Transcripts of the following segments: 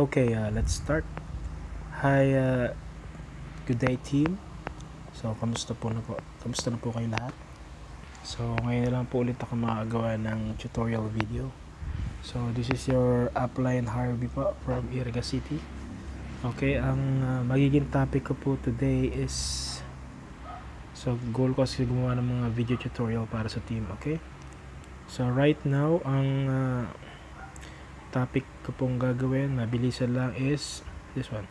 Okay, uh, let's start. Hi, uh, good day team. So, kamusta po na po? Kamusta na po kayo lahat? So, ngayon na lang po ulit ako makagawa ng tutorial video. So, this is your upline Harvey po from Iriga City. Okay, ang uh, magiging topic ko po today is So, goal ko kasi gumawa ng mga video tutorial para sa team, okay? So, right now, ang uh, topic ko pong gagawin, mabilisan lang is this one.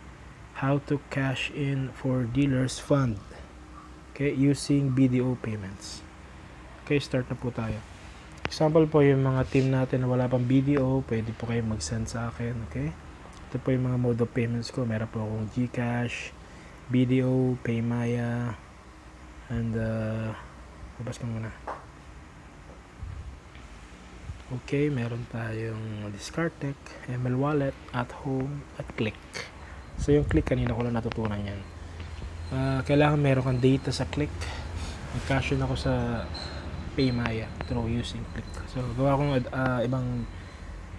How to cash in for dealers fund. Okay, using BDO payments. Okay, start na po tayo. Example po yung mga team natin na wala pang BDO, pwede po kayo mag-send sa akin, okay? Ito po yung mga mode of payments ko. Meron po akong GCash, BDO, Paymaya, and uh, labas ka muna. Okay, meron tayong Discartec, ML Wallet, At Home, at Click. So yung Click, kanina ko lang natutunan yan. Uh, kailangan meron kang data sa Click. Nag-cash ako sa Paymaya through using Click. So gawa ko uh, ibang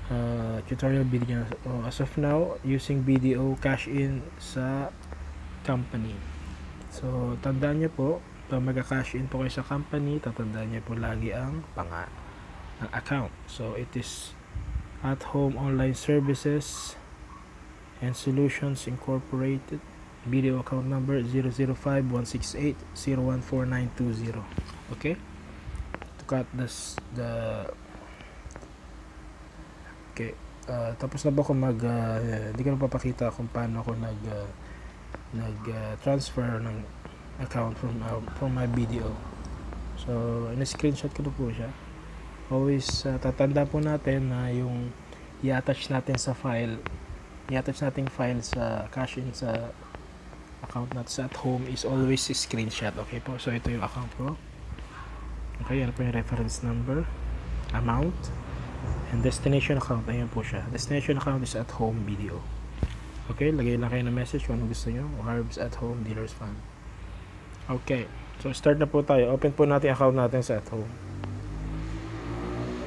uh, tutorial video. So, as of now, using BDO cash in sa company. So tandaan nyo po, pag magka-cash in po kayo sa company, tatandaan niyo po lagi ang panga ang account. So it is at home online services and solutions incorporated. Video account number 005-168-014920 okay? To cut this the okay uh, tapos na ba ako mag uh, hindi ko na papakita kung paano ako nag uh, nag uh, transfer ng account from uh, from my video. So in-screenshot ko na po siya always uh, tatanda po natin na yung i-attach natin sa file i-attach natin file sa cash in sa account natin sa at home is always screenshot okay po so ito yung account ko okay yan po yung reference number amount and destination account ayan po siya destination account is at home video okay lagay lang kayo ng message kung ano gusto nyo Harbs at home dealers fund Okay. So, start na po tayo. Open po natin account natin sa at home.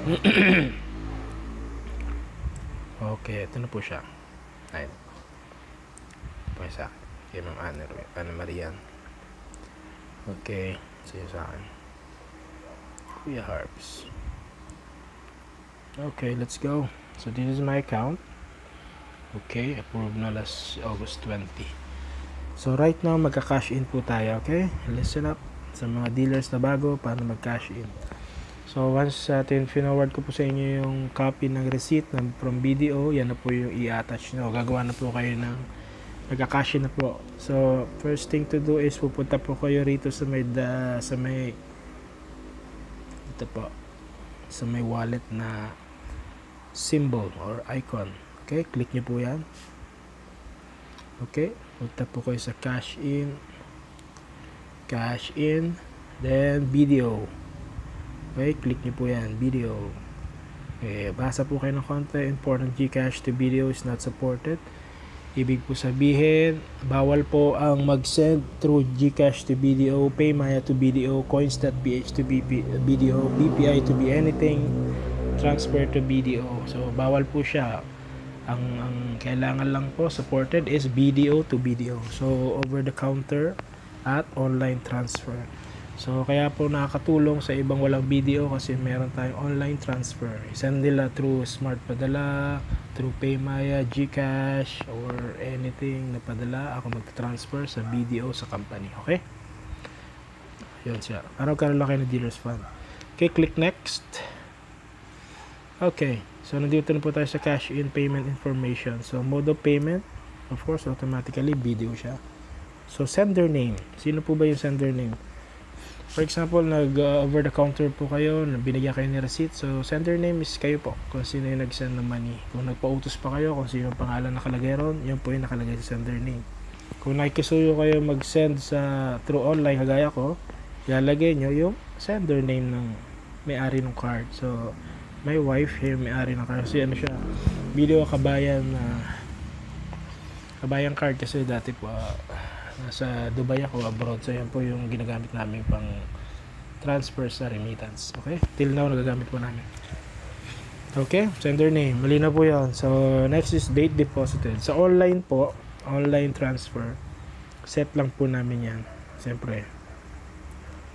okay. Ito na po siya. Ayun. Po sa. Kay Ma'am Ana, Ana Marian. Okay. Yun sa akin. Kuya Harps. Okay, let's go. So, this is my account. Okay. Approved na last August 20. So right now magka-cash in po tayo, okay? Listen up sa mga dealers na bago paano mag-cash in. So once natin uh, forward ko po sa inyo yung copy ng receipt ng from BDO, yan na po yung i-attach nyo. Gagawa na po kayo ng magka-cash in na po. So first thing to do is pupunta po kayo rito sa may da, sa may ito po sa may wallet na symbol or icon. Okay, click nyo po yan. Okay, punta po kayo sa cash in cash in then video okay click nyo po yan video. Okay basa po kayo ng konti. Important Gcash to video is not supported. Ibig po sabihin bawal po ang mag-send through Gcash to video Paymaya to video coins.ph to BP, video BPI to be anything transfer to video. So bawal po siya. Ang, ang kailangan lang po supported is BDO to BDO so over the counter at online transfer so kaya po nakakatulong sa ibang walang BDO kasi meron tayong online transfer send nila through smart padala through Paymaya, Gcash or anything na padala ako mag-transfer sa BDO sa company okay yun siya para karoon lang kayo ng dealers fund okay click next okay So, nandito na po tayo sa cash in payment information. So, mode of payment, of course, automatically video siya. So, sender name. Sino po ba yung sender name? For example, nag uh, over the counter po kayo, binigyan kayo ni receipt. So, sender name is kayo po. Kung sino yung nag-send ng money. Kung nagpa-utos pa kayo, kung sino yung pangalan nakalagay ron, yun po yung nakalagay sa sender name. Kung nakikisuyo kayo mag-send sa through online, kagaya ko, ilalagay nyo yung sender name ng may-ari ng card. So, my wife here may-ari ng card kasi ano siya video kabayan na uh, kabayan card kasi dati po uh, nasa Dubai ako abroad so yan po yung ginagamit namin pang transfer sa remittance okay till now nagagamit po namin Okay, sender name. Mali na po yan. So, next is date deposited. Sa online po, online transfer, set lang po namin yan. Siyempre,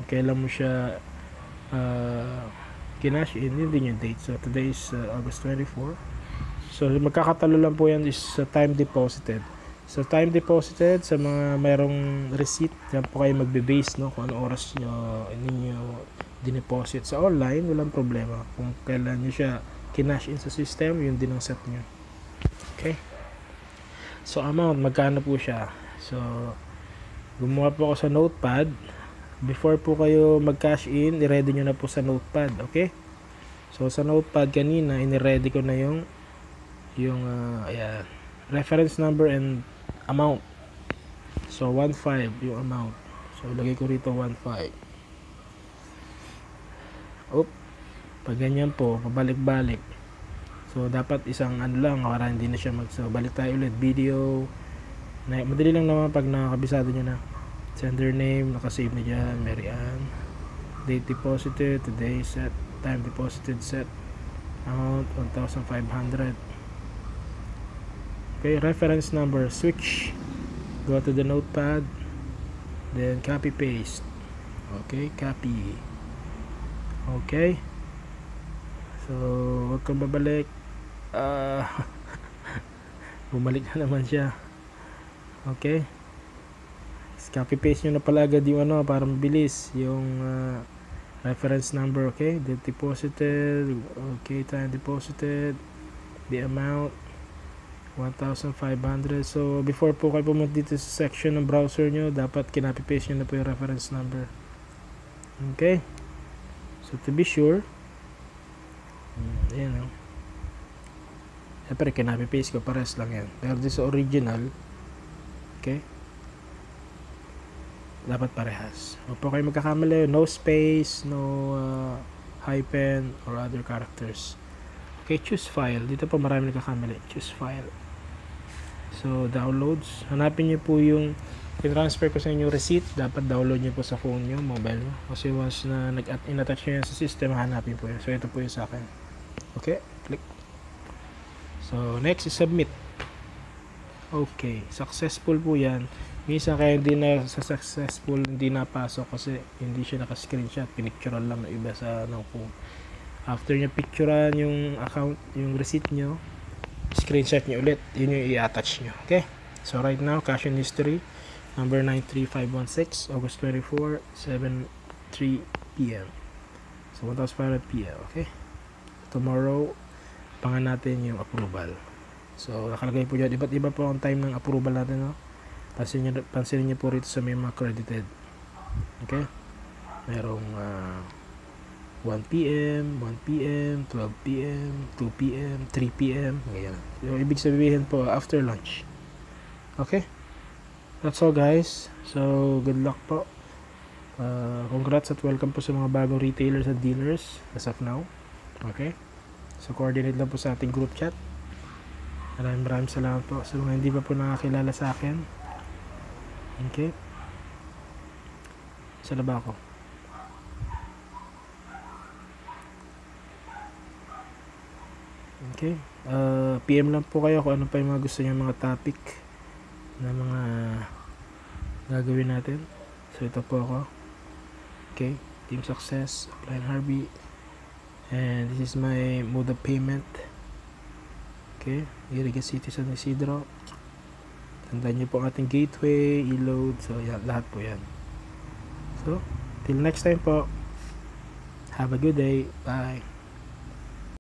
kailan mo siya uh, kinash in, yun din yung date. So, today is uh, August 24. So, magkakatalo lang po yan is sa time deposited. So, time deposited, sa mga mayroong receipt, yan po kayo magbe-base, no? Kung ano oras nyo, ninyo dineposit sa online, walang problema. Kung kailan nyo siya kinash in sa system, yun din ang set nyo. Okay? So, amount, magkano po siya? So, gumawa po ako sa notepad. Before po kayo mag-cash in, i-ready nyo na po sa notepad. Okay? So, sa notepad kanina, in-ready ko na yung yung, uh, ayan, reference number and amount. So, 1.5 yung amount. So, lagay ko rito 1.5. Oop. Pag ganyan po, pabalik-balik. So, dapat isang ano lang, para hindi na siya mag... So, balik tayo ulit. Video. Na, madali lang naman pag nakakabisado nyo na. Sender name, nakasave na dyan. Mary Ann. Date deposited, today set. Time deposited set. Amount, 1,500. Okay, reference number. Switch. Go to the notepad. Then, copy paste. Okay, copy. Okay. So, huwag kang babalik. Ah, bumalik na naman siya. Okay. Copy paste nyo na pala agad yung ano para mabilis yung uh, reference number. Okay. The deposited. Okay. Time deposited. The amount. 1,500. So, before po kayo pumunta dito sa section ng browser nyo, dapat kinopy paste nyo na po yung reference number. Okay. So, to be sure, ayan o. Siyempre, kinopy-paste ko, pares lang yan. Pero this original, okay, dapat parehas. Huwag po kayo magkakamali, no space, no uh, hyphen, or other characters. Okay, choose file. Dito po marami nagkakamali. Choose file. So, downloads. Hanapin niyo po yung transfer ko sa inyo receipt, dapat download nyo po sa phone nyo, mobile nyo. Kasi once na nag-in-attach nyo yan sa system, hanapin po yan. So, ito po yung sa akin. Okay, click. So, next is submit. Okay, successful po yan. Minsan kaya hindi na sa successful, hindi napasok kasi hindi siya naka-screenshot. Pinicturean lang ng iba sa ng phone. After nyo picturean yung account, yung receipt nyo, screenshot nyo ulit. Yun yung i-attach nyo. Okay? So, right now, cash in history number 93516 August 24 7:3 p.m. so 1,500 p.m. okay tomorrow pangan natin yung approval so nakalagay po dyan iba't iba po ang time ng approval natin no? pansinin nyo, pansinin nyo po rito sa may mga credited okay merong uh, 1 p.m., 1 p.m., 12 p.m., 2 p.m., 3 p.m. Ngayon. So, ibig sabihin po, after lunch. Okay? That's all guys. So, good luck po. Uh, congrats at welcome po sa mga bagong retailers at dealers as of now. Okay? So, coordinate lang po sa ating group chat. Maraming maraming salamat po sa mga hindi pa po nakakilala sa akin. Okay? Sa laba ako. Okay? Uh, PM lang po kayo kung ano pa yung mga gusto niyo mga topic na mga gagawin natin. So, ito po ako. Okay. Team Success, Apply Harvey. And this is my mode of payment. Okay. Iriga City San Isidro. Tandaan niyo po ang ating gateway, e-load. So, yan, lahat po yan. So, till next time po. Have a good day. Bye.